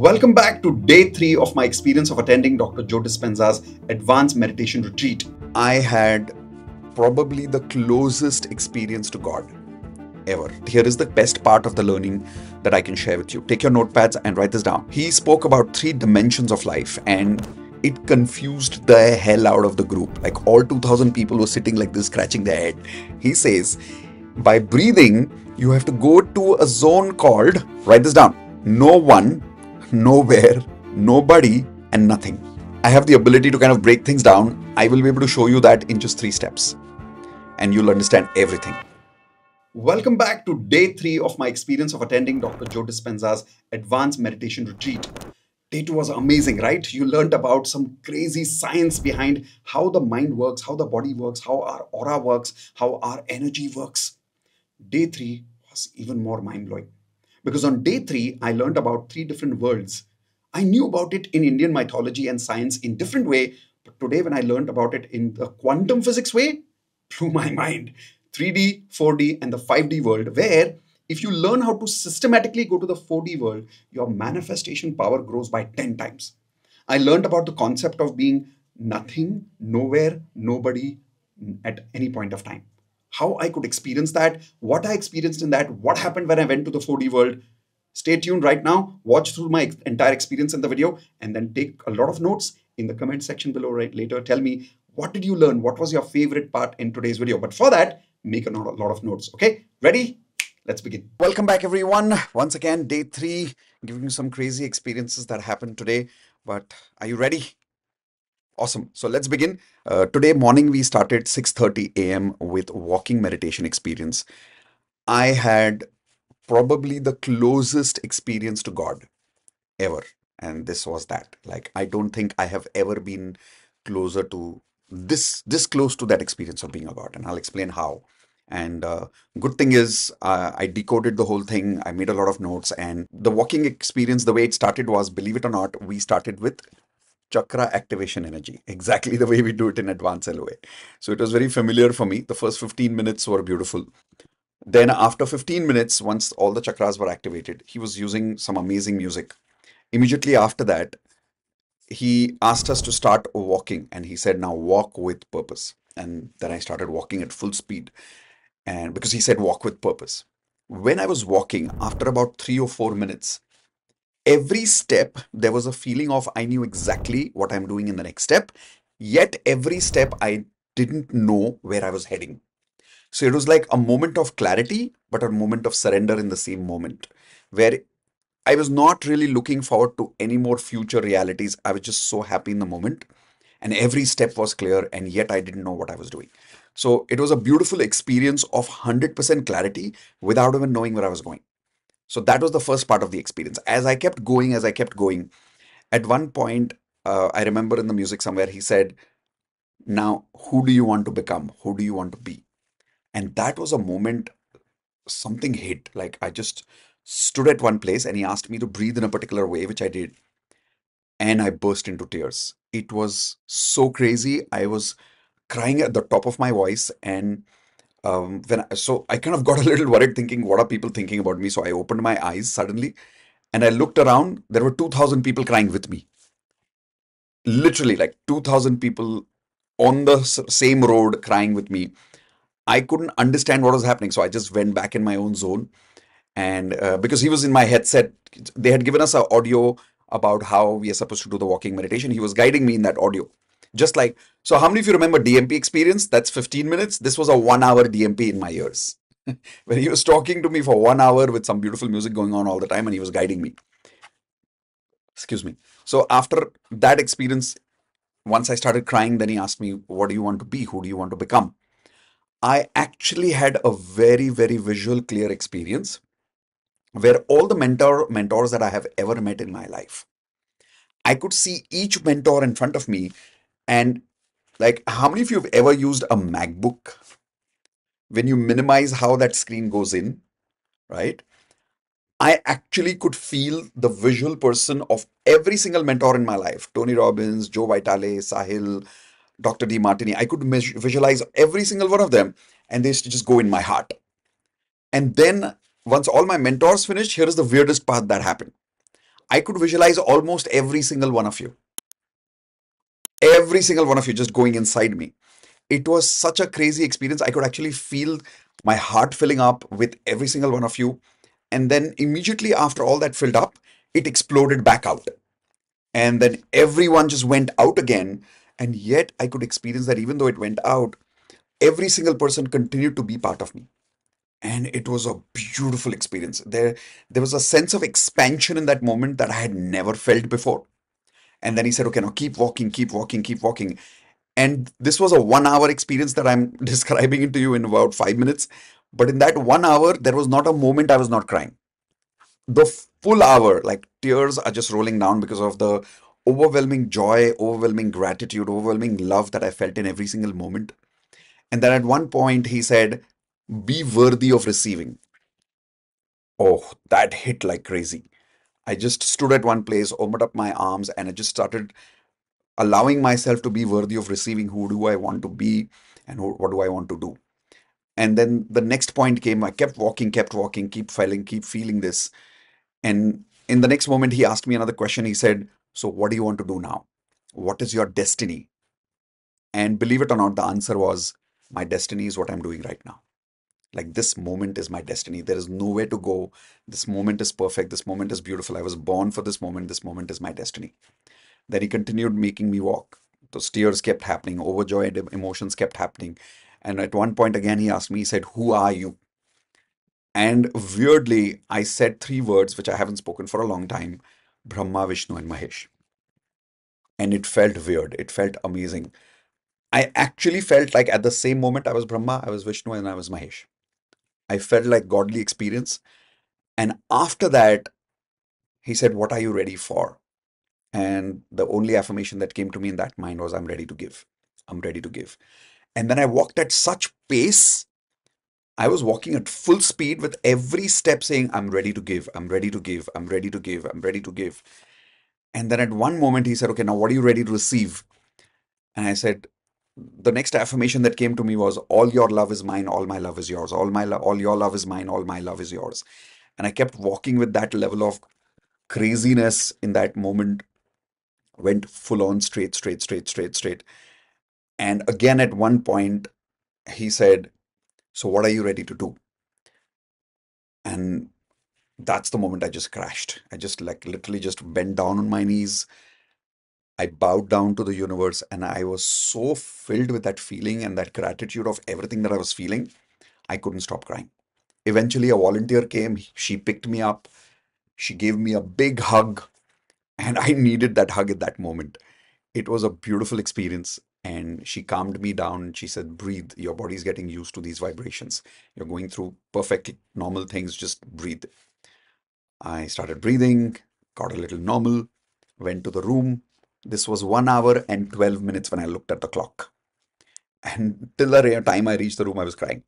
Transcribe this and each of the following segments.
Welcome back to day three of my experience of attending Dr. Joe Dispenza's advanced meditation retreat. I had probably the closest experience to God ever. Here is the best part of the learning that I can share with you. Take your notepads and write this down. He spoke about three dimensions of life and it confused the hell out of the group. Like all 2000 people were sitting like this, scratching their head. He says, by breathing, you have to go to a zone called, write this down, no one, nowhere, nobody, and nothing. I have the ability to kind of break things down. I will be able to show you that in just three steps, and you'll understand everything. Welcome back to day three of my experience of attending Dr. Joe Dispenza's advanced meditation retreat. Day two was amazing, right? You learned about some crazy science behind how the mind works, how the body works, how our aura works, how our energy works. Day three was even more mind blowing because on day three, I learned about three different worlds. I knew about it in Indian mythology and science in different way, but today when I learned about it in the quantum physics way, blew my mind. 3D, 4D, and the 5D world, where if you learn how to systematically go to the 4D world, your manifestation power grows by 10 times. I learned about the concept of being nothing, nowhere, nobody at any point of time. How I could experience that, what I experienced in that, what happened when I went to the 4D world. Stay tuned right now, watch through my entire experience in the video, and then take a lot of notes in the comment section below right later. Tell me what did you learn? What was your favorite part in today's video? But for that, make a lot of notes. Okay, ready? Let's begin. Welcome back, everyone. Once again, day three, giving you some crazy experiences that happened today. But are you ready? Awesome. So let's begin. Uh, today morning, we started 6.30 a.m. with walking meditation experience. I had probably the closest experience to God ever. And this was that. Like, I don't think I have ever been closer to this this close to that experience of being a god and i'll explain how and uh, good thing is uh, i decoded the whole thing i made a lot of notes and the walking experience the way it started was believe it or not we started with chakra activation energy. Exactly the way we do it in advanced loa so it was very familiar for me. The first 15 minutes were beautiful. Then after 15 minutes once all the chakras were activated he was using some amazing music. Immediately after that he asked us to start walking and he said now walk with purpose. And then i started walking at full speed and because he said walk with purpose. When i was walking after about 3 or 4 minutes every step there was a feeling of i knew exactly what i'm doing in the next step yet every step i didn't know where i was heading so it was like a moment of clarity but a moment of surrender in the same moment where I was not really looking forward to any more future realities. I was just so happy in the moment. And every step was clear, and yet I didn't know what I was doing. So it was a beautiful experience of 100% clarity without even knowing where I was going. So that was the first part of the experience. As I kept going, as I kept going, at one point, uh, I remember in the music somewhere, he said, Now, who do you want to become? Who do you want to be? And that was a moment something hit. Like I just stood at one place and he asked me to breathe in a particular way, which I did. And I burst into tears. It was so crazy. I was crying at the top of my voice. And um, when I, so I kind of got a little worried thinking, what are people thinking about me? So I opened my eyes suddenly and I looked around. There were 2,000 people crying with me. Literally, like 2,000 people on the same road crying with me. I couldn't understand what was happening. So I just went back in my own zone and uh, because he was in my headset they had given us an audio about how we are supposed to do the walking meditation he was guiding me in that audio just like so how many of you remember dmp experience? That's 15 minutes. This was a one hour dmp in my ears. When he was talking to me for one hour with some beautiful music going on all the time and he was guiding me. Excuse me. So after that experience once i started crying then he asked me what do you want to be? Who do you want to become? I actually had a very very visual clear experience where all the mentor mentors that I have ever met in my life, I could see each mentor in front of me. And like, how many of you have ever used a MacBook? When you minimize how that screen goes in, right? I actually could feel the visual person of every single mentor in my life Tony Robbins, Joe Vitale, Sahil, Dr. Demartini. I could visualize every single one of them, and they used to just go in my heart. And then once all my mentors finished, here is the weirdest part that happened. I could visualize almost every single one of you. Every single one of you just going inside me. It was such a crazy experience. I could actually feel my heart filling up with every single one of you. And then immediately after all that filled up, it exploded back out. And then everyone just went out again. And yet I could experience that even though it went out, every single person continued to be part of me. And it was a beautiful experience. There, there was a sense of expansion in that moment that I had never felt before. And then he said, okay, now keep walking, keep walking, keep walking. And this was a one hour experience that I'm describing it to you in about five minutes. But in that one hour, there was not a moment I was not crying. The full hour, like tears are just rolling down because of the overwhelming joy, overwhelming gratitude, overwhelming love that I felt in every single moment. And then at one point, he said, Be worthy of receiving. Oh, that hit like crazy. I just stood at one place, opened up my arms, and I just started allowing myself to be worthy of receiving who do I want to be and who, what do I want to do. And then the next point came, I kept walking, kept walking, keep feeling, keep feeling this. And in the next moment, he asked me another question. He said, So, what do you want to do now? What is your destiny? And believe it or not, the answer was, My destiny is what I'm doing right now. Like this moment is my destiny. There is nowhere to go. This moment is perfect. This moment is beautiful. I was born for this moment. This moment is my destiny. Then he continued making me walk. The tears kept happening, overjoyed emotions kept happening. And at one point again, he asked me, he said, Who are you? And weirdly, I said three words which I haven't spoken for a long time Brahma, Vishnu, and Mahesh. And it felt weird. It felt amazing. I actually felt like at the same moment I was Brahma, I was Vishnu, and I was Mahesh. I felt like godly experience. And after that, he said, What are you ready for? And the only affirmation that came to me in that mind was, I'm ready to give. I'm ready to give. And then I walked at such pace. I was walking at full speed with every step saying, I'm ready to give. I'm ready to give. I'm ready to give. I'm ready to give. And then at one moment, he said, Okay, now what are you ready to receive? And I said, the next affirmation that came to me was all your love is mine all my love is yours. All my lo- all your love is mine all my love is yours. And i kept walking with that level of craziness in that moment went full on straight straight straight straight straight. And again at one point he said so what are you ready to do? And that's the moment i just crashed. I just like literally just bent down on my knees I bowed down to the universe and I was so filled with that feeling and that gratitude of everything that I was feeling, I couldn't stop crying. Eventually, a volunteer came, she picked me up, she gave me a big hug, and I needed that hug at that moment. It was a beautiful experience, and she calmed me down. She said, Breathe, your body's getting used to these vibrations. You're going through perfect, normal things, just breathe. I started breathing, got a little normal, went to the room, this was one hour and 12 minutes when I looked at the clock. And till the time I reached the room, I was crying.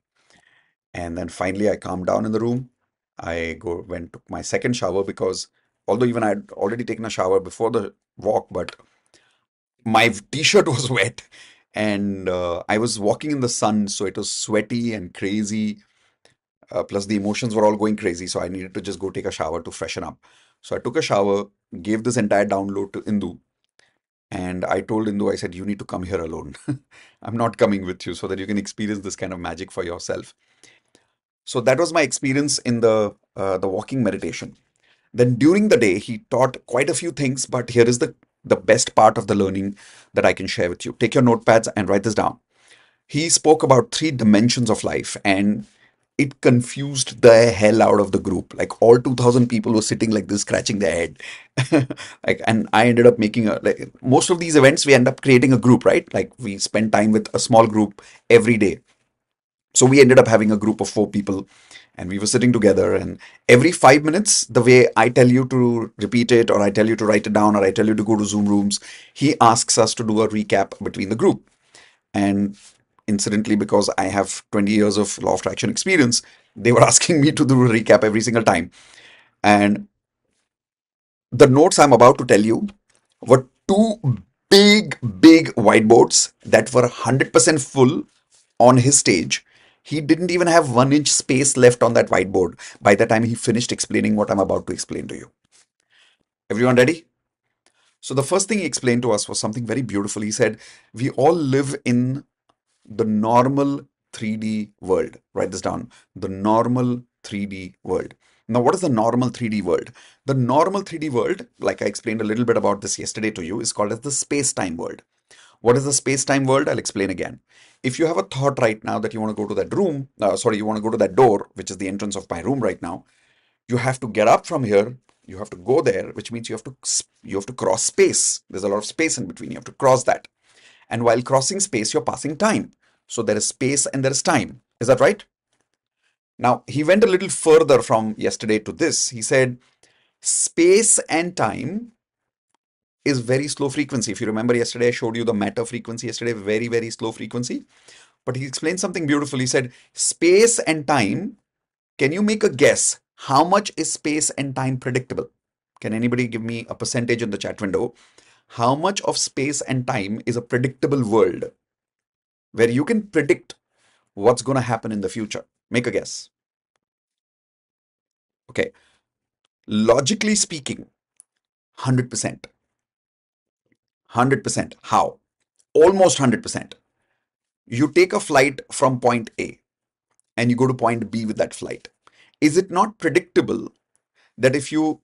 And then finally, I calmed down in the room. I go went took my second shower because although even I had already taken a shower before the walk, but my t-shirt was wet and uh, I was walking in the sun, so it was sweaty and crazy. Uh, plus, the emotions were all going crazy, so I needed to just go take a shower to freshen up. So I took a shower, gave this entire download to Indu, and I told Indu, I said, you need to come here alone. I'm not coming with you so that you can experience this kind of magic for yourself. So that was my experience in the uh, the walking meditation. Then during the day, he taught quite a few things, but here is the the best part of the learning that I can share with you. Take your notepads and write this down. He spoke about three dimensions of life, and it confused the hell out of the group. Like all 2000 people were sitting like this, scratching their head. like, and I ended up making a, like, most of these events, we end up creating a group, right? Like we spend time with a small group every day. So we ended up having a group of four people and we were sitting together and every five minutes the way i tell you to repeat it or i tell you to write it down or i tell you to go to zoom rooms he asks us to do a recap between the group and incidentally because I have 20 years of law of attraction experience, they were asking me to do a recap every single time. And the notes I'm about to tell you were two big, big whiteboards that were 100% full on his stage. He didn't even have one inch space left on that whiteboard by the time he finished explaining what I'm about to explain to you. Everyone ready? So the first thing he explained to us was something very beautiful. He said, we all live in the normal 3D world. Write this down. The normal 3D world. Now, what is the normal 3D world? The normal 3D world, like I explained a little bit about this yesterday to you, is called as the space-time world. What is the space-time world? I'll explain again. If you have a thought right now that you want to go to that room, uh, sorry, you want to go to that door, which is the entrance of my room right now, you have to get up from here, you have to go there, which means you have to you have to cross space. There's a lot of space in between. You have to cross that. And while crossing space, you're passing time. So there is space and there is time. Is that right? Now, he went a little further from yesterday to this. He said, space and time is very slow frequency. If you remember yesterday, I showed you the matter frequency yesterday, very, very slow frequency. But he explained something beautiful. He said, space and time, can you make a guess? How much is space and time predictable? Can anybody give me a percentage in the chat window? How much of space and time is a predictable world where you can predict what's going to happen in the future? Make a guess. Okay. Logically speaking, 100%. 100%. How? Almost 100%. You take a flight from point A and you go to point B with that flight. Is it not predictable that if you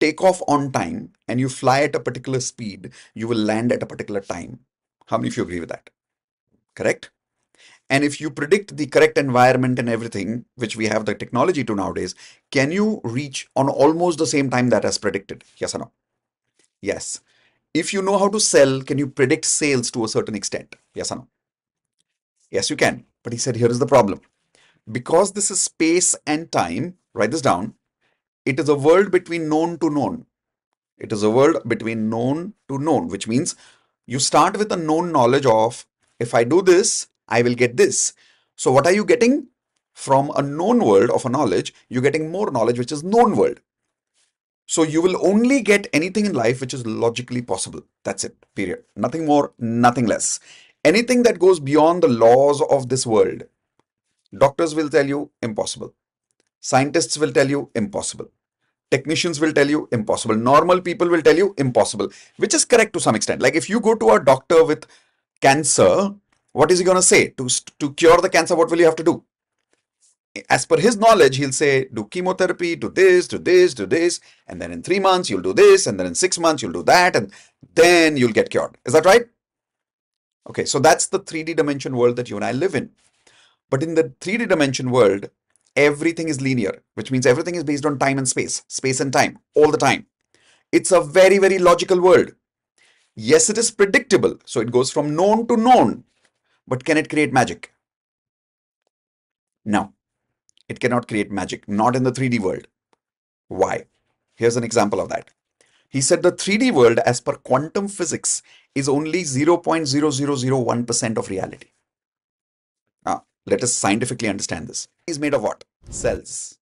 take off on time and you fly at a particular speed, you will land at a particular time? How many of you agree with that? Correct? And if you predict the correct environment and everything, which we have the technology to nowadays, can you reach on almost the same time that as predicted? Yes or no? Yes. If you know how to sell, can you predict sales to a certain extent? Yes or no? Yes, you can. But he said, here is the problem. Because this is space and time, write this down. It is a world between known to known. It is a world between known to known, which means you start with a known knowledge of if I do this, I will get this. So what are you getting? From a known world of a knowledge, you're getting more knowledge, which is known world. So you will only get anything in life which is logically possible. That's it, period. Nothing more, nothing less. Anything that goes beyond the laws of this world, doctors will tell you impossible. Scientists will tell you impossible. Technicians will tell you impossible. Normal people will tell you impossible, which is correct to some extent. Like if you go to a doctor with cancer, what is he going to say? To, to cure the cancer, what will you have to do? as per his knowledge, he'll say, do chemotherapy, do this, do this, do this, and then in three months you'll do this, and then in six months you'll do that, and then you'll get cured. Is that right? Okay, so that's the 3D dimension world that you and I live in. But in the 3D dimension world, everything is linear, which means everything is based on time and space, space and time, all the time. It's a very, very logical world. Yes, it is predictable. So it goes from known to known. But can it create magic? No. It cannot create magic, not in the 3D world. Why? Here's an example of that. He said the 3D world, as per quantum physics, is only 0.0001% of reality. Now, let us scientifically understand this. Is made of what? Cells.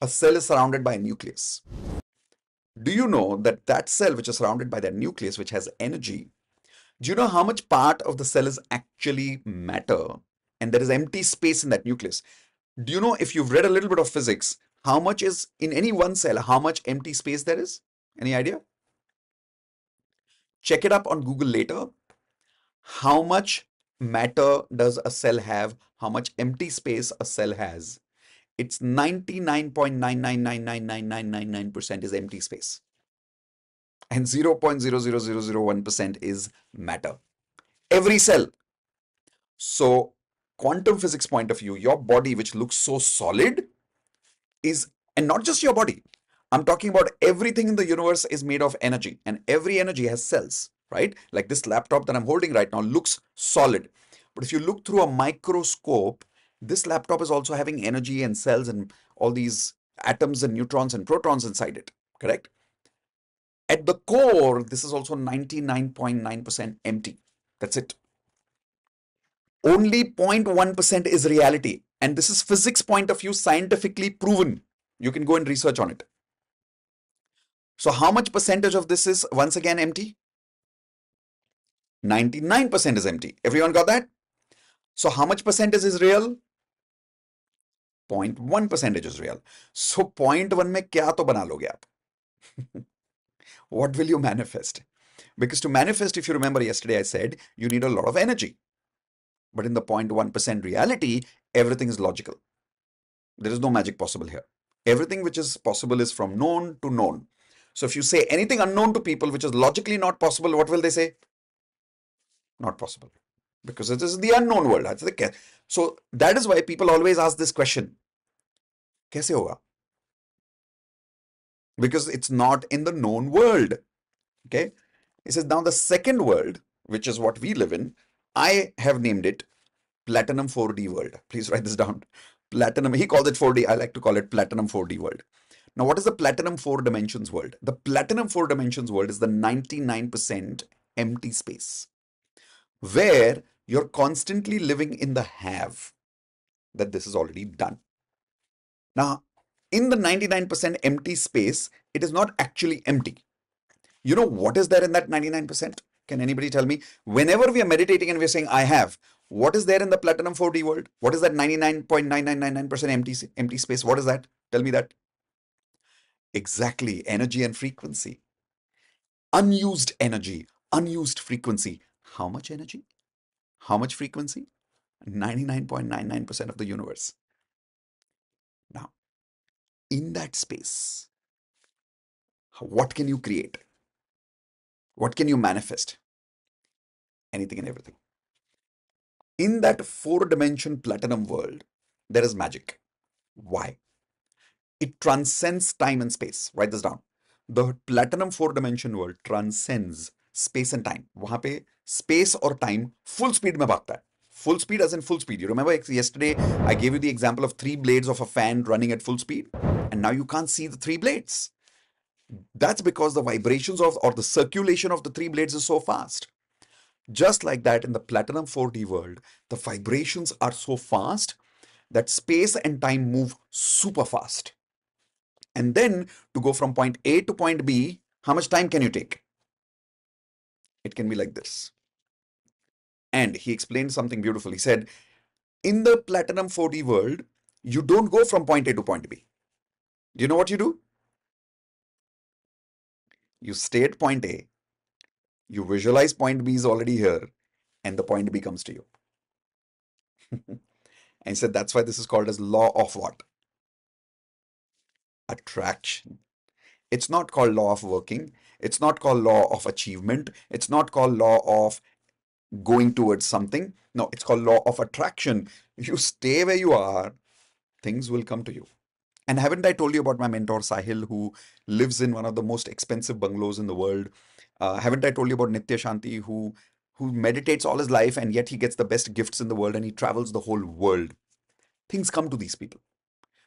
A cell is surrounded by a nucleus. Do you know that that cell, which is surrounded by that nucleus, which has energy, do you know how much part of the cell is actually matter? And there is empty space in that nucleus do you know if you've read a little bit of physics, how much is in any one cell, how much empty space there is? Any idea? Check it up on Google later. How much matter does a cell have? How much empty space a cell has? It's 99.9999999% is empty space. And 0.00001% is matter. Every cell. So quantum physics point of view, your body, which looks so solid, is, and not just your body, I'm talking about everything in the universe is made of energy, and every energy has cells, right? Like this laptop that I'm holding right now looks solid. But if you look through a microscope, this laptop is also having energy and cells and all these atoms and neutrons and protons inside it, correct? At the core, this is also 99.9% empty. That's it only 0.1% is reality. And this is physics point of view, scientifically proven. You can go and research on it. So how much percentage of this is once again empty? 99% is empty. Everyone got that? So how much percentage is real? 0.1 percentage is real. So 0.1 में क्या तो बना लोगे आप? what will you manifest? Because to manifest, if you remember yesterday, I said you need a lot of energy. But in the 0.1% reality, everything is logical. There is no magic possible here. Everything which is possible is from known to known. So if you say anything unknown to people which is logically not possible, what will they say? Not possible. because it is the unknown world. So that is why people always ask this question. Kaise hoga? Because it's not in the known world. Okay. It says now the second world, which is what we live in, I have named it Platinum 4D world. Please write this down. Platinum, he calls it 4D. I like to call it Platinum 4D world. Now, what is the Platinum 4 dimensions world? The Platinum 4 dimensions world is the 99% empty space where you're constantly living in the have that this is already done. Now, in the 99% empty space, it is not actually empty. You know what is there in that 99%? Can anybody tell me? Whenever we are meditating and we're saying, I have, what is there in the Platinum 4D world? What is that 99.9999% empty, empty space? What is that? Tell me that. Exactly, energy and frequency. Unused energy, unused frequency. How much energy? How much frequency? 99.99% of the universe. Now, in that space, what can you create? What can you manifest? Anything and everything. In that four dimension platinum world, there is magic. Why? It transcends time and space. Write this down. The platinum four dimension world transcends space and time. वहां पे space or time full speed में भागता है. Full speed as in full speed. You remember yesterday I gave you the example of three blades of a fan running at full speed, and now you can't see the three blades. That's because the vibrations of or the circulation of the three blades is so fast. Just like that in the Platinum 4D world, the vibrations are so fast that space and time move super fast. And then to go from point A to point B, how much time can you take? It can be like this. And he explained something beautiful. He said, in the Platinum 4D world, you don't go from point A to point B. Do you know what you do? You stay at point A, you visualize point B is already here, and the point B comes to you. and he said that's why this is called as law of what? Attraction. It's not called law of working. It's not called law of achievement. It's not called law of going towards something. No, it's called law of attraction. If you stay where you are, things will come to you. And haven't I told you about my mentor Sahil, who lives in one of the most expensive bungalows in the world? Uh, haven't I told you about Nitya Shanti, who who meditates all his life and yet he gets the best gifts in the world and he travels the whole world? Things come to these people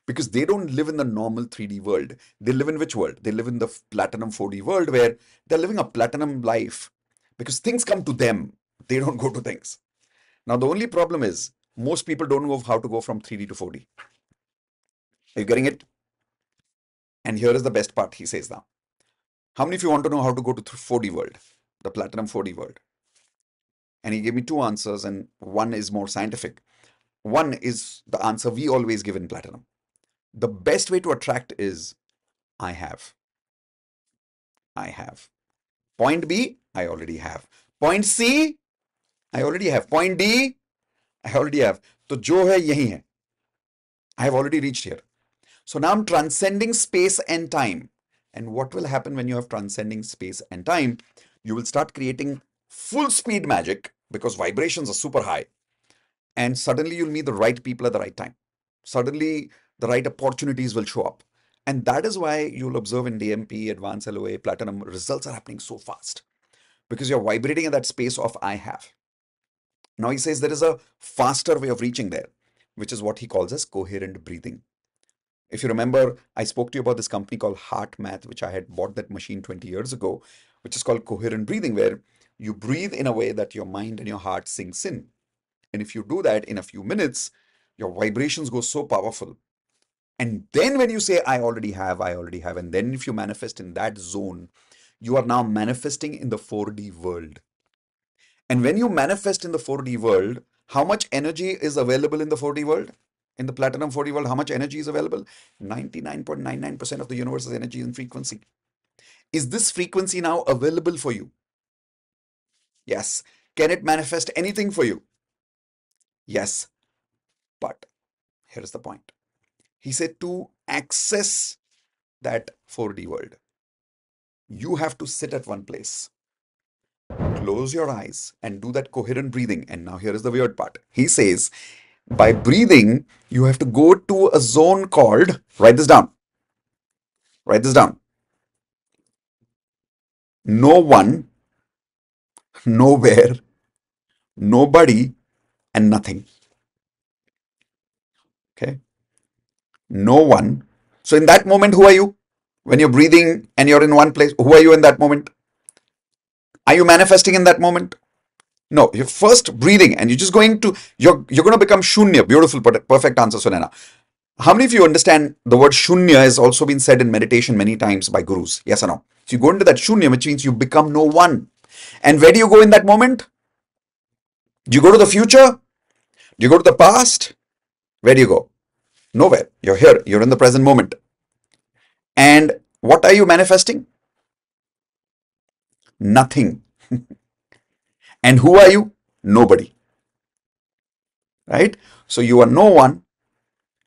because they don't live in the normal 3D world. They live in which world? They live in the platinum 4D world where they're living a platinum life because things come to them. They don't go to things. Now, the only problem is most people don't know how to go from 3D to 4D. Are you getting it? And here is the best part, he says now. How many of you want to know how to go to 4D world, the platinum 4D world? And he gave me two answers, and one is more scientific. One is the answer we always give in platinum The best way to attract is I have. I have. Point B, I already have. Point C, I already have. Point D, I already have. So जो है यही है. I have already reached here. So now I'm transcending space and time. And what will happen when you have transcending space and time? You will start creating full speed magic because vibrations are super high. And suddenly you'll meet the right people at the right time. Suddenly the right opportunities will show up. And that is why you'll observe in DMP, Advanced LOA, Platinum, results are happening so fast because you're vibrating in that space of I have. Now he says there is a faster way of reaching there, which is what he calls as coherent breathing. If you remember, I spoke to you about this company called HeartMath, which I had bought that machine 20 years ago, which is called coherent breathing, where you breathe in a way that your mind and your heart syncs in. And if you do that in a few minutes, your vibrations go so powerful. And then when you say, I already have, I already have, and then if you manifest in that zone, you are now manifesting in the 4D world. And when you manifest in the 4D world, how much energy is available in the 4D world? in the platinum 4D world, how much energy is available? 99.99% of the universe's energy and frequency. Is this frequency now available for you? Yes. Can it manifest anything for you? Yes. But here is the point. He said to access that 4D world, you have to sit at one place, close your eyes, and do that coherent breathing. And now here is the weird part. He says, by breathing, you have to go to a zone called, write this down. Write this down. No one, nowhere, nobody, and nothing. Okay. No one. So in that moment, who are you? When you're breathing and you're in one place, who are you in that moment? Are you manifesting in that moment? No, you're first breathing and you're just going to, you're, you're going to become shunya. Beautiful, perfect answer, Sunena. How many of you understand the word shunya has also been said in meditation many times by gurus? Yes or no? So you go into that shunya, which means you become no one. And where do you go in that moment? Do you go to the future? Do you go to the past? Where do you go? Nowhere. You're here. You're in the present moment. And what are you manifesting? Nothing. and who are you? Nobody. Right? So you are no one.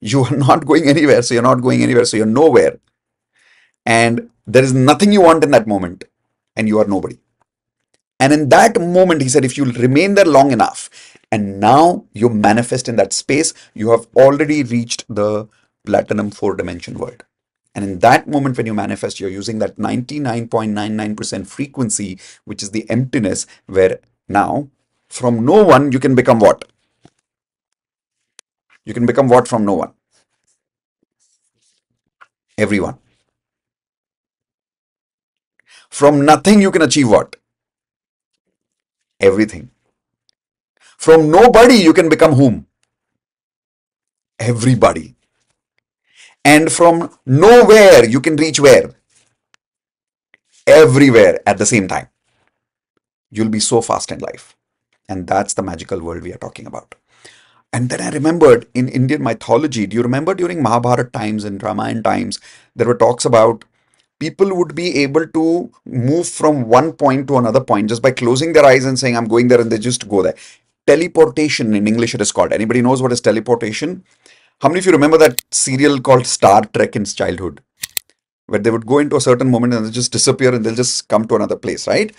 You are not going anywhere. So you're not going anywhere. So you're nowhere. And there is nothing you want in that moment. And you are nobody. And in that moment, he said, if you remain there long enough, and now you manifest in that space, you have already reached the platinum four dimension world. And in that moment, when you manifest, you're using that 99.99% frequency, which is the emptiness, where now from no one, you can become what? You can become what from no one? Everyone. From nothing, you can achieve what? Everything. From nobody, you can become whom? Everybody. And from nowhere, you can reach where? Everywhere at the same time. You'll be so fast in life. And that's the magical world we are talking about. And then I remembered in Indian mythology, do you remember during Mahabharata times and Ramayana times, there were talks about people would be able to move from one point to another point just by closing their eyes and saying, I'm going there, and they just go there teleportation in English it is called. Anybody knows what is teleportation? How many of you remember that serial called Star Trek in childhood? Where they would go into a certain moment and they just disappear and they'll just come to another place, right?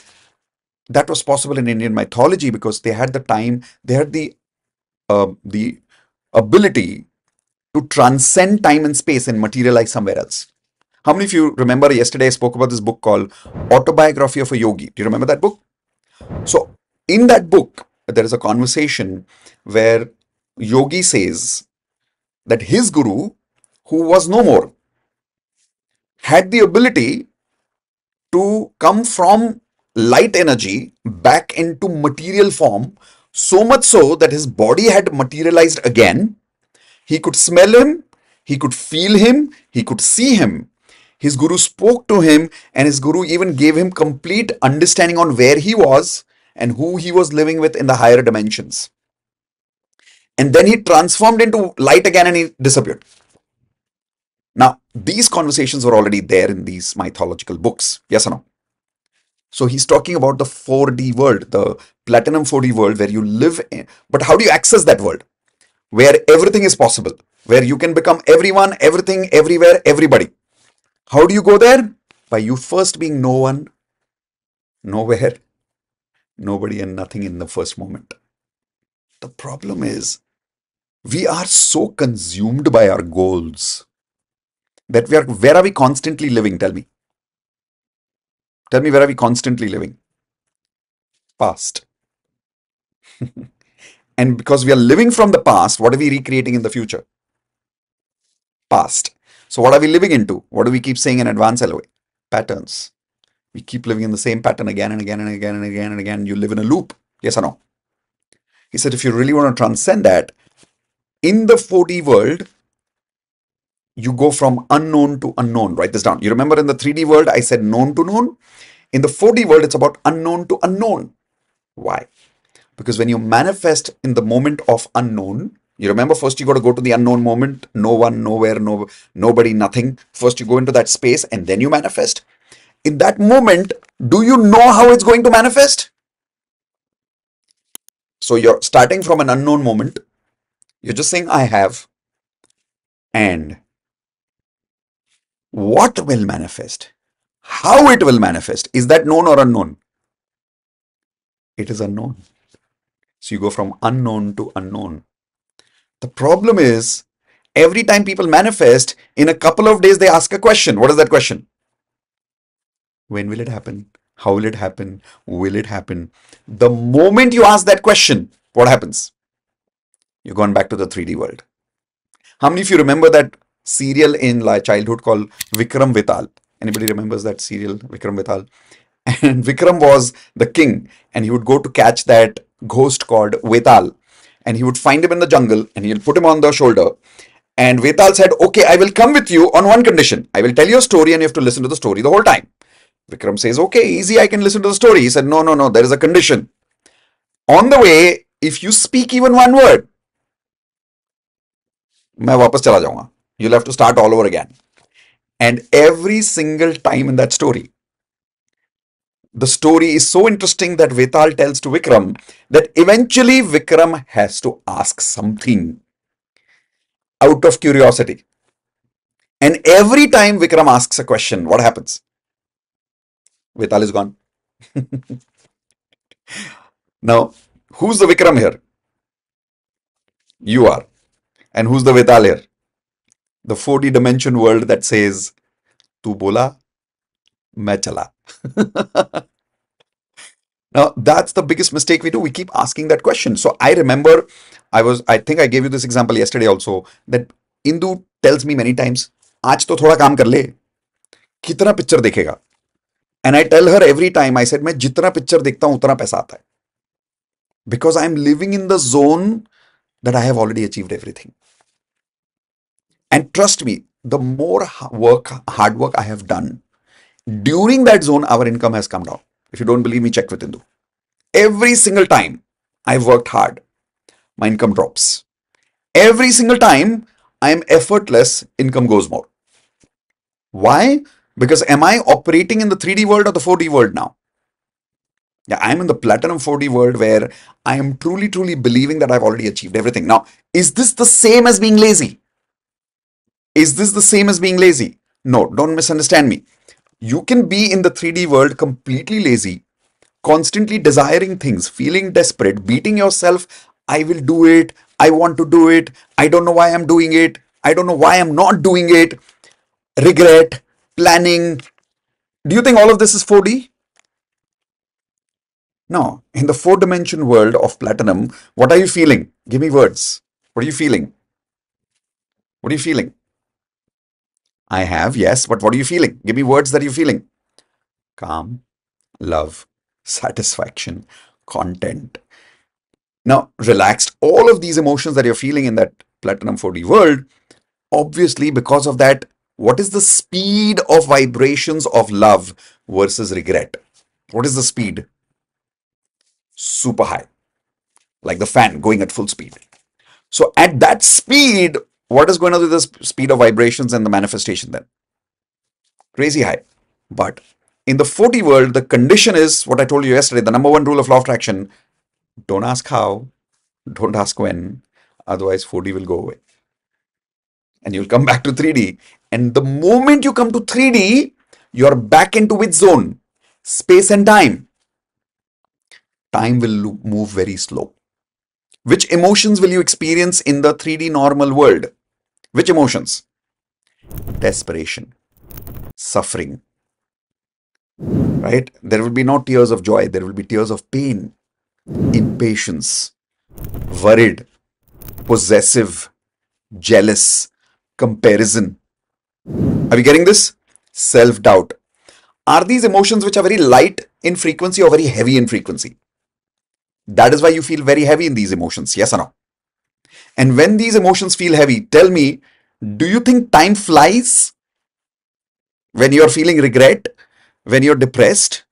That was possible in Indian mythology because they had the time, they had the uh, the ability to transcend time and space and materialize somewhere else. How many of you remember yesterday I spoke about this book called Autobiography of a Yogi? Do you remember that book? So in that book, there is a conversation where Yogi says that his guru, who was no more, had the ability to come from light energy back into material form, so much so that his body had materialized again. He could smell him, he could feel him, he could see him. His guru spoke to him, and his guru even gave him complete understanding on where he was and who he was living with in the higher dimensions. And then he transformed into light again and he disappeared. Now, these conversations were already there in these mythological books. Yes or no? So he's talking about the 4D world, the platinum 4D world where you live in. But how do you access that world? Where everything is possible, where you can become everyone, everything, everywhere, everybody. How do you go there? By you first being no one, nowhere, nobody and nothing in the first moment. The problem is we are so consumed by our goals that we are where are we constantly living? Tell me. Tell me where are we constantly living? Past. And because we are living from the past what are we recreating in the future? Past. So what are we living into? What do we keep saying in advance LOA patterns we keep living in the same pattern again and again and again and again and again. You live in a loop. Yes or no? He said, if you really want to transcend that, in the 4D world, you go from unknown to unknown. Write this down. You remember in the 3D world, I said known to known. In the 4D world, it's about unknown to unknown. Why? Because when you manifest in the moment of unknown, you remember first you got to go to the unknown moment, no one, nowhere, no nobody, nothing. First you go into that space and then you manifest. In that moment, do you know how it's going to manifest? So you're starting from an unknown moment. You're just saying, I have. And what will manifest? How it will manifest? Is that known or unknown? It is unknown. So you go from unknown to unknown. The problem is, every time people manifest, in a couple of days, they ask a question. What is that question? When will it happen? How will it happen? Will it happen? The moment you ask that question, what happens? You're going back to the 3D world. How many of you remember that serial in like childhood called Vikram Vetal? Anybody remembers that serial, Vikram Vetal? And Vikram was the king, and he would go to catch that ghost called Vetal. And he would find him in the jungle and he'll put him on the shoulder. And Vetal said, Okay, I will come with you on one condition. I will tell you a story and you have to listen to the story the whole time. Vikram says, Okay, easy, I can listen to the story. He said, No, no, no, there is a condition. On the way, if you speak even one word, मैं वापस चला जाऊंगा you'll have to start all over again and every single time in that story the story is so interesting that Vetal tells to Vikram that eventually Vikram has to ask something out of curiosity. And every time Vikram asks a question, what happens? Vetal is gone. now, who's the Vikram here? You are. And who's the Vetal here? The 4D dimension world that says, Tu bola, मैं चला now that's the biggest mistake we do we keep asking that question so i remember i was i think i gave you this example yesterday also that indu tells me many times आज तो थोड़ा काम कर ले कितना picture देखेगा and I tell her every time I said, मैं जितना पिक्चर देखता हूं उतना पैसा आता है because I am living in the zone that I have already achieved everything and trust me the more work hard I have done during that zone, our income has come down. If you don't believe me, check with Indu. Every single time I've worked hard, my income drops. Every single time I am effortless, income goes more. Why? Because am I operating in the 3D world or the 4D world now? Yeah, I'm in the platinum 4D world where I am truly, truly believing that I've already achieved everything. Now, is this the same as being lazy? Is this the same as being lazy? No, don't misunderstand me. You can be in the 3D world completely lazy, constantly desiring things, feeling desperate, beating yourself. I will do it. I want to do it. I don't know why I'm doing it. I don't know why I'm not doing it. Regret, planning. Do you think all of this is 4D? No. In the four dimension world of platinum, what are you feeling? Give me words. What are you feeling? What are you feeling? I have, yes, but what are you feeling? Give me words that you're feeling. Calm, love, satisfaction, content. Now, relaxed, all of these emotions that you're feeling in that Platinum 4D world, obviously, because of that, what is the speed of vibrations of love versus regret? What is the speed? Super high, like the fan going at full speed. So, at that speed, what is going to be the speed of vibrations and the manifestation then? Crazy high. But in the 4D world, the condition is what I told you yesterday, the number one rule of law of attraction. Don't ask how, don't ask when, otherwise 4D will go away. And you'll come back to 3D. And the moment you come to 3D, you're back into which zone? Space and time. Time will move very slow. Which emotions will you experience in the 3D normal world? Which emotions? Desperation, suffering, right? There will be no tears of joy, there will be tears of pain, impatience, worried, possessive, jealous, comparison. Are we getting this? Self doubt. Are these emotions which are very light in frequency or very heavy in frequency? That is why you feel very heavy in these emotions. Yes or no? And when these emotions feel heavy, tell me, do you think time flies? When you're feeling regret? When you're depressed?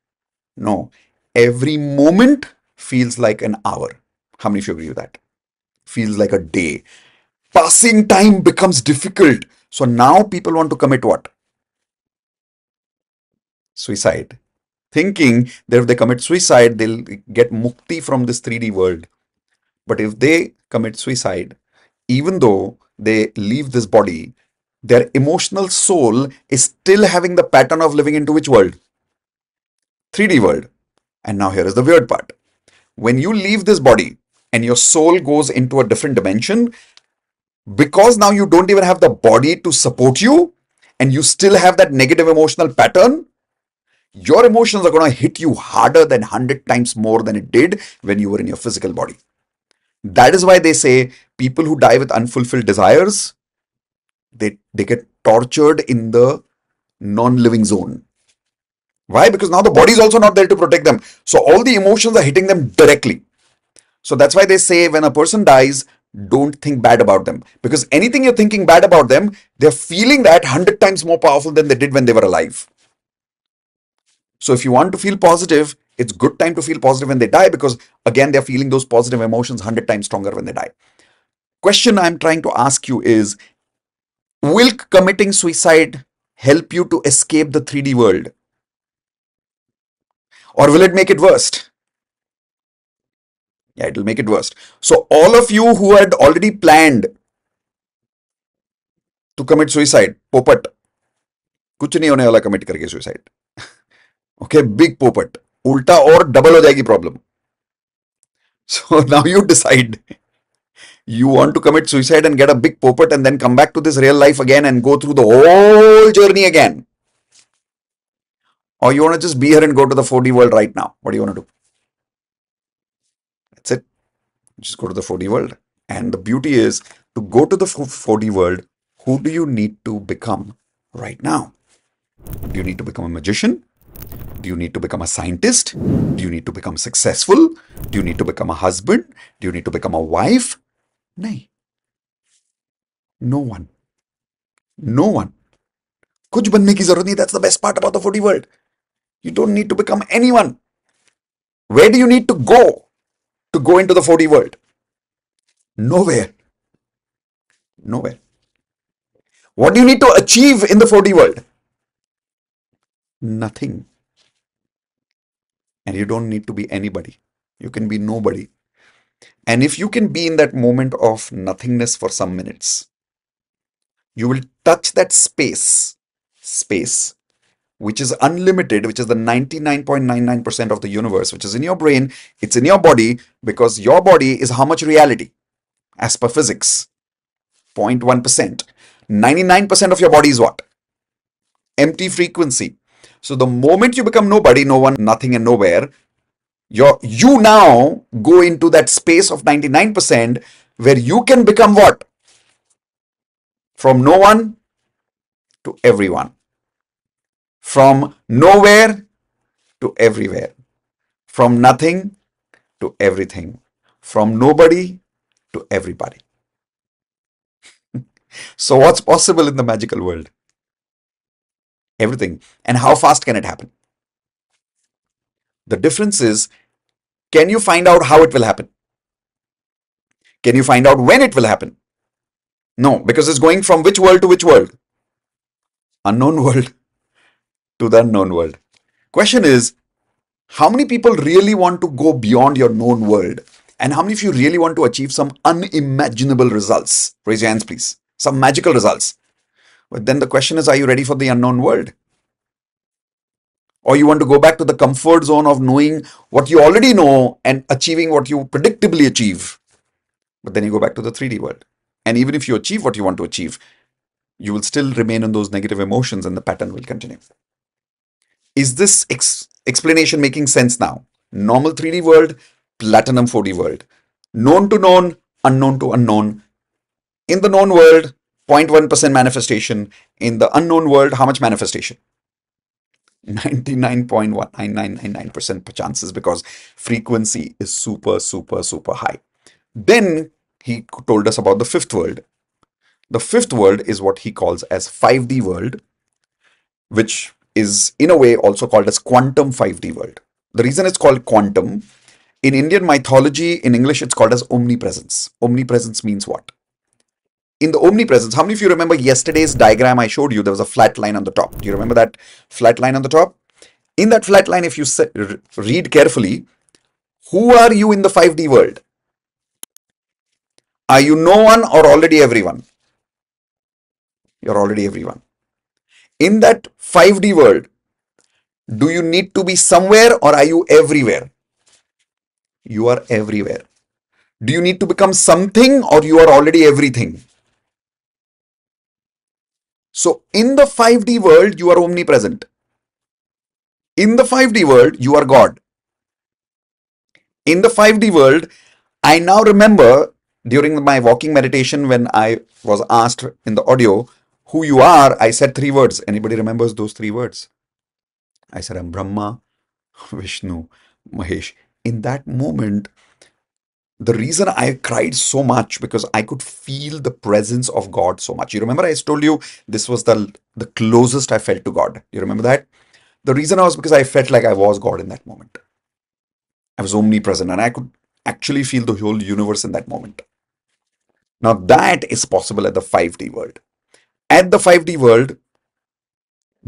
No. Every moment feels like an hour. How many of you agree with that? Feels like a day. Passing time becomes difficult. So now people want to commit what? suicide, thinking that if they commit suicide, they'll get mukti from this 3D world. But if they commit suicide, even though they leave this body, their emotional soul is still having the pattern of living into which world? 3D world. And now here is the weird part. When you leave this body and your soul goes into a different dimension, because now you don't even have the body to support you and you still have that negative emotional pattern, your emotions are going to hit you harder than 100 times more than it did when you were in your physical body. That is why they say people who die with unfulfilled desires, they, they get tortured in the non-living zone. Why? Because now the body is also not there to protect them. So all the emotions are hitting them directly. So that's why they say when a person dies, don't think bad about them. Because anything you're thinking bad about them, they're feeling that 100 times more powerful than they did when they were alive. So if you want to feel positive, it's good time to feel positive when they die because again, they're feeling those positive emotions 100 times stronger when they die. Question I'm trying to ask you is, will committing suicide help you to escape the 3D world? Or will it make it worse? Yeah, it will make it worse. So all of you who had already planned to commit suicide, popat, कुछ नहीं होने वाला commit करके suicide okay big पोपट उल्टा और double हो जाएगी problem so now you decide you want to commit suicide and get a big popat and then come back to this real life again and go through the whole journey again or you want to just be here and go to the 4d world right now what do you want to do that's it just go to the 4d world and the beauty is to go to the 4d world who do you need to become right now do you need to become a magician do you need to become a scientist? Do you need to become successful? Do you need to become a husband? Do you need to become a wife? No. No one. No one. कुछ बनने की जरूरत नहीं that's the best part about the 4D world you don't need to become anyone where do you need to go To go into the 4D world. Nowhere. Nowhere. What do you need to achieve in the 4D world? Nothing. And you don't need to be anybody. You can be nobody. And if you can be in that moment of nothingness for some minutes, you will touch that space, space, which is unlimited, which is the 99.99% of the universe, which is in your brain, it's in your body, because your body is how much reality as per physics? 0.1%. 99% of your body is what? Empty frequency. So the moment you become nobody, no one, nothing and nowhere, you you now go into that space of 99% where you can become what? From no one to everyone. From nowhere to everywhere. From nothing to everything. From nobody to everybody. so what's possible in the magical world? everything. And how fast can it happen? The difference is, can you find out how it will happen? Can you find out when it will happen? No, because it's going from which world to which world? Unknown world to the unknown world. Question is, how many people really want to go beyond your known world? And how many of you really want to achieve some unimaginable results? Raise your hands, please. Some magical results. But then the question is, are you ready for the unknown world? Or you want to go back to the comfort zone of knowing what you already know and achieving what you predictably achieve. But then you go back to the 3D world. And even if you achieve what you want to achieve, you will still remain in those negative emotions and the pattern will continue. Is this ex explanation making sense now? Normal 3D world, platinum 4D world. Known to known, unknown to unknown. In the known world, 0.1% manifestation. In the unknown world, how much manifestation? 99.19999% per chances because frequency is super, super, super high. Then he told us about the fifth world. The fifth world is what he calls as 5D world, which is in a way also called as quantum 5D world. The reason it's called quantum, in Indian mythology, in English, it's called as omnipresence. Omnipresence means what? in the omnipresence, how many of you remember yesterday's diagram I showed you? There was a flat line on the top. Do you remember that flat line on the top? In that flat line, if you read carefully, who are you in the 5D world? Are you no one or already everyone? You're already everyone. In that 5D world, do you need to be somewhere or are you everywhere? You are everywhere. Do you need to become something or you are already everything? So in the 5D world, you are omnipresent. In the 5D world, you are God. In the 5D world, I now remember during my walking meditation when I was asked in the audio who you are, I said three words. Anybody remembers those three words? I said, I'm Brahma, Vishnu, Mahesh. In that moment, the reason I cried so much because I could feel the presence of God so much. You remember I told you this was the the closest I felt to God. You remember that? The reason I was because I felt like I was God in that moment. I was omnipresent and I could actually feel the whole universe in that moment. Now that is possible at the 5D world At the 5D world,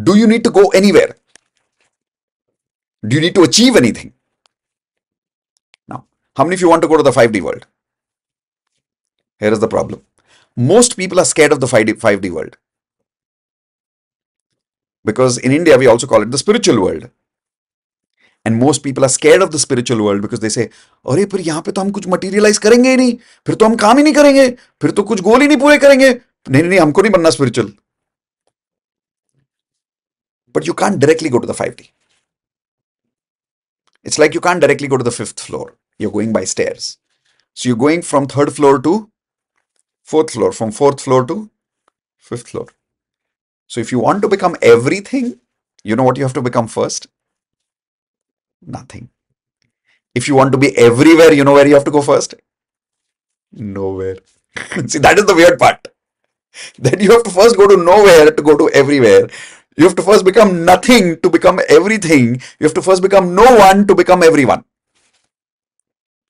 do you need to go anywhere? Do you need to achieve anything? Now, how many of you want to go to the 5D world? Here is the problem. Most people are scared of the 5D, 5D world. Because in India, we also call it the spiritual world. And most people are scared of the spiritual world because they say, अरे फिर यहाँ पे तो हम कुछ materialise करेंगे ही नहीं फिर तो हम काम ही नहीं करेंगे फिर तो कुछ गोल ही नहीं पूरे करेंगे नहीं नहीं हमको नहीं बनना spiritual but you can't directly go to the 5D. It's like you can't directly go to the fifth floor. You're going by stairs. So you're going from third floor to fourth floor, from fourth floor to fifth floor. So if you want to become everything, you know what you have to become first? Nothing. If you want to be everywhere, you know where you have to go first? Nowhere. See, that is the weird part. Then you have to first go to nowhere to go to everywhere. You have to first become nothing to become everything. You have to first become no one to become everyone.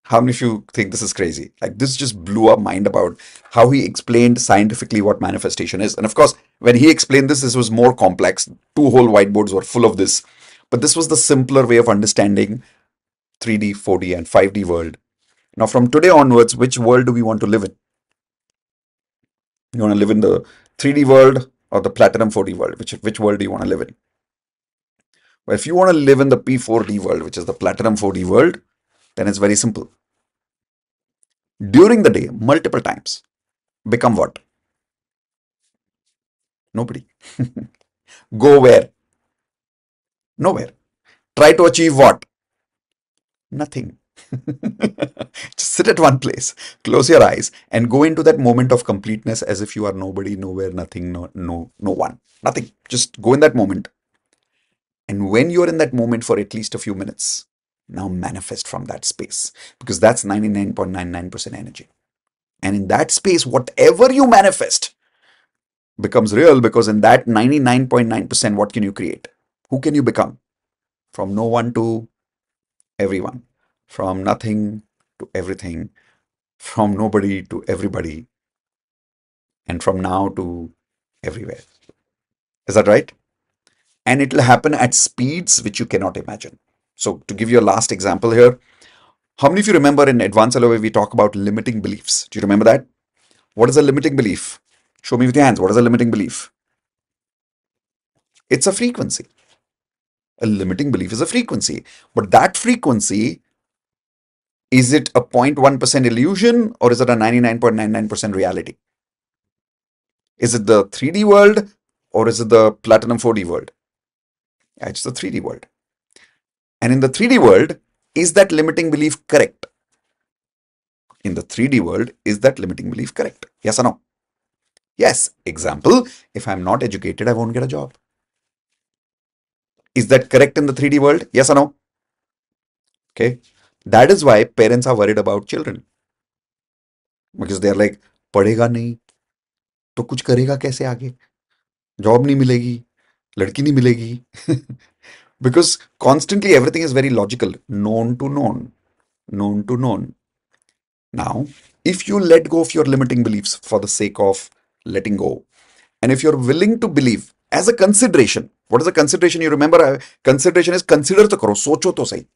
How many of you think this is crazy? Like this just blew our mind about how he explained scientifically what manifestation is. And of course, when he explained this, this was more complex. Two whole whiteboards were full of this. But this was the simpler way of understanding 3D, 4D, and 5D world. Now, from today onwards, which world do we want to live in? You want to live in the 3D world or the platinum 4D world? Which, which world do you want to live in? Well, if you want to live in the P4D world, which is the platinum 4D world, then it's very simple. During the day, multiple times, become what? Nobody. Go where? Nowhere. Try to achieve what? Nothing. Just sit at one place, close your eyes, and go into that moment of completeness as if you are nobody, nowhere, nothing, no, no, no one, nothing. Just go in that moment. And when you're in that moment for at least a few minutes, now manifest from that space because that's 99.99% energy. And in that space, whatever you manifest becomes real because in that 99.9%, what can you create? Who can you become? From no one to everyone, from nothing to everything, from nobody to everybody, and from now to everywhere. Is that right? And it will happen at speeds which you cannot imagine. So, to give you a last example here, how many of you remember in Advanced LOA we talk about limiting beliefs? Do you remember that? What is a limiting belief? Show me with your hands. What is a limiting belief? It's a frequency. A limiting belief is a frequency. But that frequency, is it a 0.1% illusion or is it a 99.99% reality? Is it the 3D world or is it the Platinum 4D world? Yeah, it's the 3D world. And in the 3D world, is that limiting belief correct? In the 3D world, is that limiting belief correct? Yes or no? Yes. Example, if I'm not educated, I won't get a job. Is that correct in the 3D world? Yes or no? Okay. That is why parents are worried about children. Because they are like, पढ़ेगा नहीं तो कुछ करेगा कैसे आगे job नहीं मिलेगी लड़की नहीं मिलेगी because constantly everything is very logical known to known known to known now if you let go of your limiting beliefs for the sake of letting go and if you're willing to believe as a consideration What is the consideration? You remember, uh, consideration is consider to karo, socho to sahi.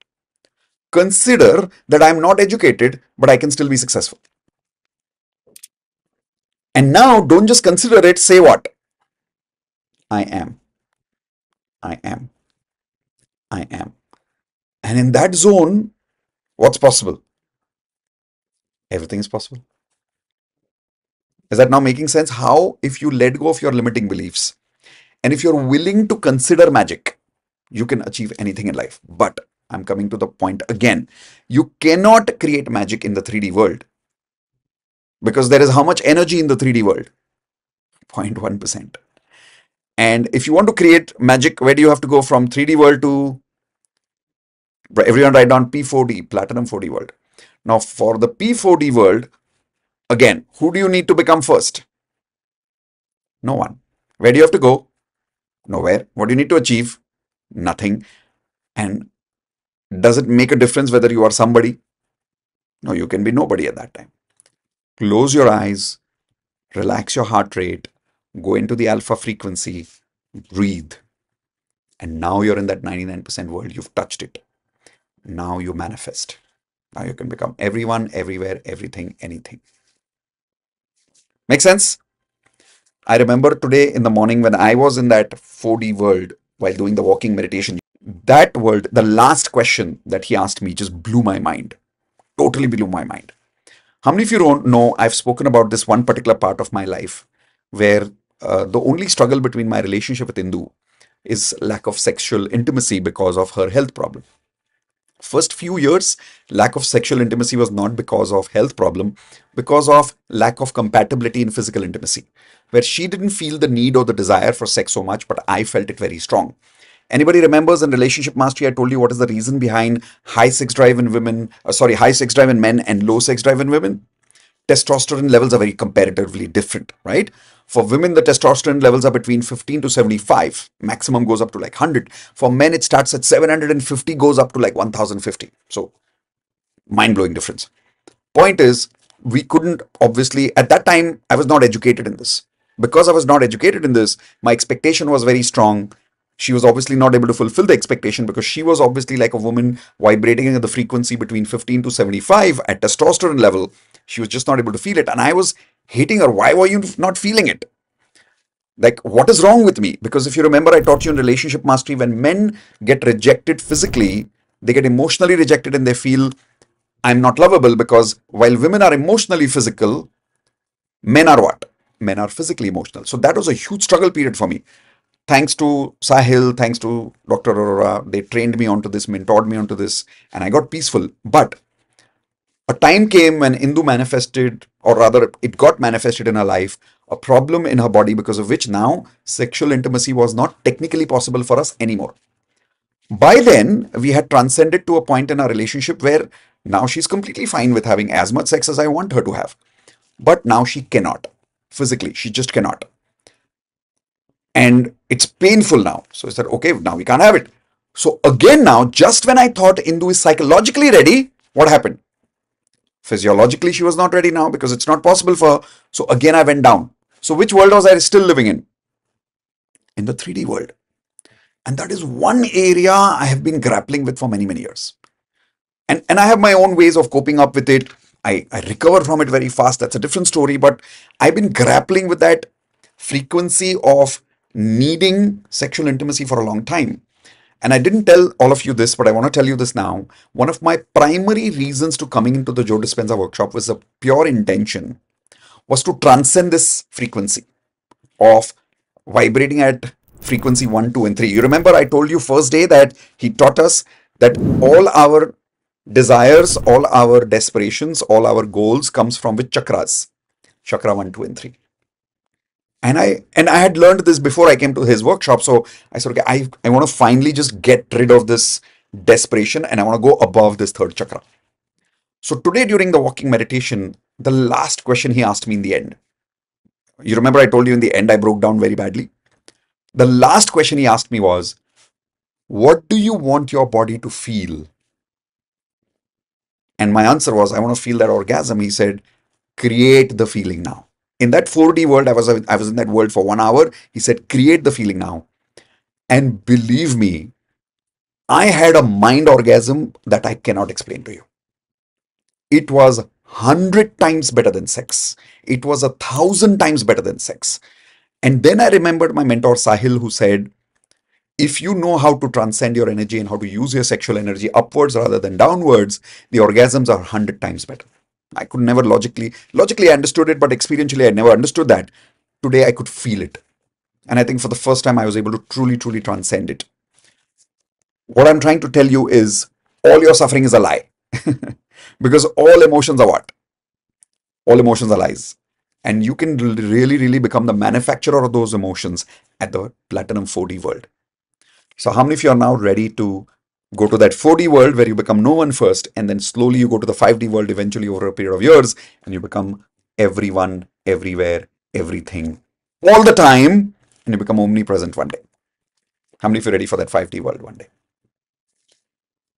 Consider that I'm not educated, but I can still be successful. And now don't just consider it, say what? I am. I am. I am. And in that zone, what's possible? Everything is possible. Is that now making sense? How, if you let go of your limiting beliefs and if you're willing to consider magic, you can achieve anything in life. But I'm coming to the point again. You cannot create magic in the 3D world because there is how much energy in the 3D world? 0.1%. And if you want to create magic, where do you have to go from 3D world to everyone write down P4D, Platinum 4D world. Now for the P4D world, again, who do you need to become first? No one. Where do you have to go? Nowhere. What do you need to achieve? Nothing. And does it make a difference whether you are somebody? No, you can be nobody at that time. Close your eyes, relax your heart rate, go into the alpha frequency, breathe. And now you're in that 99% world. You've touched it. Now you manifest. Now you can become everyone, everywhere, everything, anything. Make sense? I remember today in the morning when I was in that 4D world while doing the walking meditation, that world, the last question that he asked me just blew my mind. Totally blew my mind. How many of you don't know I've spoken about this one particular part of my life where uh, the only struggle between my relationship with Indu is lack of sexual intimacy because of her health problem. First few years, lack of sexual intimacy was not because of health problem, because of lack of compatibility in physical intimacy, where she didn't feel the need or the desire for sex so much, but I felt it very strong. Anybody remembers in relationship mastery, I told you what is the reason behind high sex drive in women, uh, sorry, high sex drive in men and low sex drive in women? Testosterone levels are very comparatively different, right? For women, the testosterone levels are between 15 to 75. Maximum goes up to like 100. For men, it starts at 750, goes up to like 1050. So, mind blowing difference. Point is, we couldn't obviously, at that time, I was not educated in this. Because I was not educated in this, my expectation was very strong. She was obviously not able to fulfill the expectation because she was obviously like a woman vibrating at the frequency between 15 to 75 at testosterone level. She was just not able to feel it. And I was hating her. Why were you not feeling it? Like, what is wrong with me? Because if you remember, I taught you in relationship mastery when men get rejected physically, they get emotionally rejected and they feel, I'm not lovable. Because while women are emotionally physical, men are what? Men are physically emotional. So that was a huge struggle period for me. Thanks to Sahil, thanks to Dr. Arora, they trained me onto this, mentored me onto this, and I got peaceful. But a time came when Indu manifested, or rather, it got manifested in her life, a problem in her body because of which now sexual intimacy was not technically possible for us anymore. By then, we had transcended to a point in our relationship where now she's completely fine with having as much sex as I want her to have. But now she cannot. Physically, she just cannot. And it's painful now. So I said, okay, now we can't have it. So again, now, just when I thought Indu is psychologically ready, what happened? Physiologically, she was not ready now because it's not possible for her. So again, I went down. So which world was I still living in? In the 3D world. And that is one area I have been grappling with for many, many years. And, and I have my own ways of coping up with it. I, I recover from it very fast. That's a different story. But I've been grappling with that frequency of needing sexual intimacy for a long time. And I didn't tell all of you this, but I want to tell you this now. One of my primary reasons to coming into the Joe Dispenza workshop was a pure intention, was to transcend this frequency of vibrating at frequency 1, 2, and 3. You remember I told you first day that he taught us that all our desires, all our desperations, all our goals comes from which chakras? Chakra 1, 2, and 3 and i and i had learned this before i came to his workshop. So i said okay i, I want to finally just get rid of this desperation and i want to go above this third chakra. So today during the walking meditation the last question he asked me in the end you remember i told you in the end i broke down very badly? The last question he asked me was what do you want your body to feel? And my answer was i want to feel that orgasm. He said create the feeling now in that 4D world, I was I was in that world for one hour. He said, create the feeling now. And believe me, I had a mind orgasm that I cannot explain to you. It was hundred times better than sex. It was a thousand times better than sex. And then I remembered my mentor Sahil, who said, if you know how to transcend your energy and how to use your sexual energy upwards rather than downwards, the orgasms are 100 times better. I could never logically, logically I understood it, but experientially I never understood that. Today I could feel it. And I think for the first time I was able to truly, truly transcend it. What I'm trying to tell you is all your suffering is a lie. because all emotions are what? All emotions are lies. And you can really, really become the manufacturer of those emotions at the Platinum 4D world. So how many of you are now ready to go to that 4D world where you become no one first and then slowly you go to the 5D world eventually over a period of years and you become everyone, everywhere, everything, all the time and you become omnipresent one day. How many of you are ready for that 5D world one day?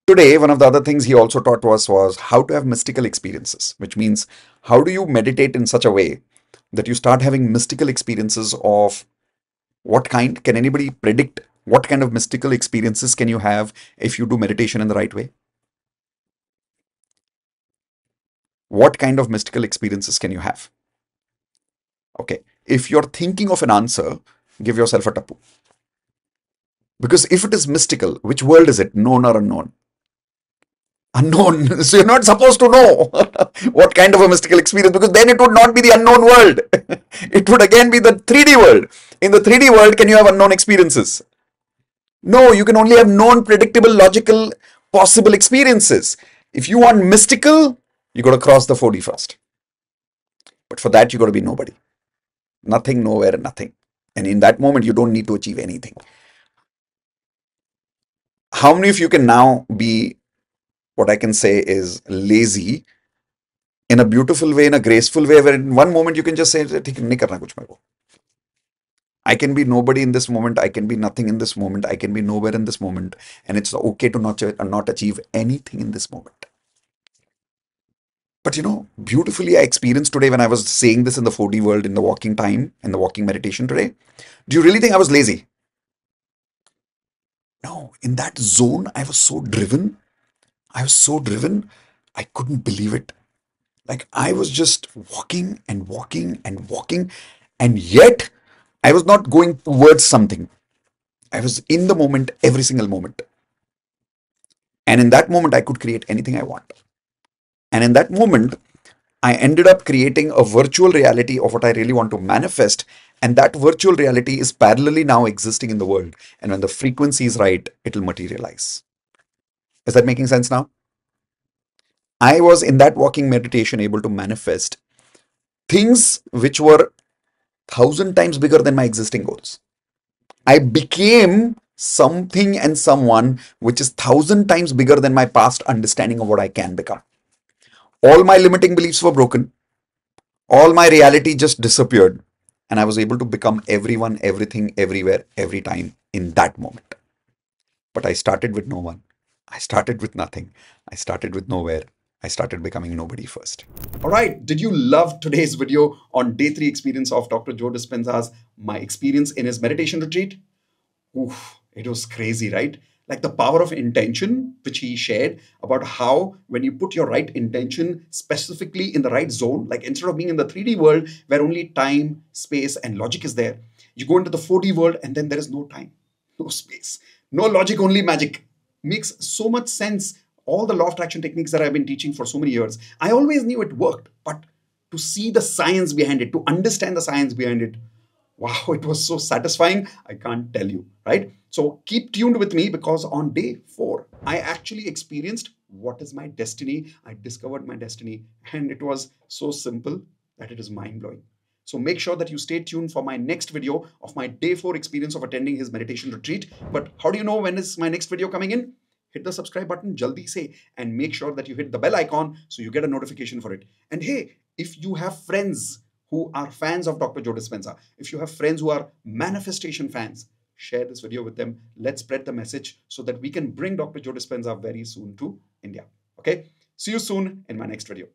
Today, one of the other things he also taught to us was how to have mystical experiences, which means how do you meditate in such a way that you start having mystical experiences of what kind? Can anybody predict what kind of mystical experiences can you have if you do meditation in the right way? What kind of mystical experiences can you have? Okay, if you're thinking of an answer, give yourself a tapu. Because if it is mystical, which world is it? Known or unknown? Unknown. So you're not supposed to know what kind of a mystical experience because then it would not be the unknown world. it would again be the 3D world. In the 3D world, can you have unknown experiences? No, you can only have known, predictable, logical, possible experiences. If you want mystical, you got to cross the 4D first. But for that, you got to be nobody. Nothing, nowhere, nothing. And in that moment, you don't need to achieve anything. How many of you can now be what I can say is lazy in a beautiful way, in a graceful way, where in one moment you can just say, I can be nobody in this moment. I can be nothing in this moment. I can be nowhere in this moment. And it's okay to not, uh, not achieve anything in this moment. But you know, beautifully, I experienced today when I was saying this in the 4D world, in the walking time, in the walking meditation today. Do you really think I was lazy? No, in that zone, I was so driven. I was so driven, I couldn't believe it. Like I was just walking and walking and walking, and yet I was not going towards something. I was in the moment every single moment. And in that moment, I could create anything I want. And in that moment, I ended up creating a virtual reality of what I really want to manifest. And that virtual reality is parallelly now existing in the world. And when the frequency is right, it'll materialize. Is that making sense now? I was in that walking meditation able to manifest things which were thousand times bigger than my existing goals. I became something and someone which is thousand times bigger than my past understanding of what I can become. All my limiting beliefs were broken. All my reality just disappeared. And I was able to become everyone, everything, everywhere, every time in that moment. But I started with no one. I started with nothing. I started with nowhere. I started becoming nobody first. All right. Did you love today's video on day three experience of Dr. Joe Dispenza's my experience in his meditation retreat? Oof, it was crazy, right? Like the power of intention, which he shared about how when you put your right intention specifically in the right zone, like instead of being in the 3D world where only time, space, and logic is there, you go into the 4D world and then there is no time, no space, no logic, only magic. Makes so much sense all the law of attraction techniques that I've been teaching for so many years, I always knew it worked, but to see the science behind it, to understand the science behind it, wow, it was so satisfying. I can't tell you, right? So keep tuned with me because on day four, I actually experienced what is my destiny. I discovered my destiny, and it was so simple that it is mind blowing. So make sure that you stay tuned for my next video of my day four experience of attending his meditation retreat. But how do you know when is my next video coming in? Hit the subscribe button jaldi say and make sure that you hit the bell icon so you get a notification for it. And hey, if you have friends who are fans of Dr. Joe Dispenza, if you have friends who are manifestation fans, share this video with them. Let's spread the message so that we can bring Dr. Joe Dispenza very soon to India. Okay? See you soon in my next video.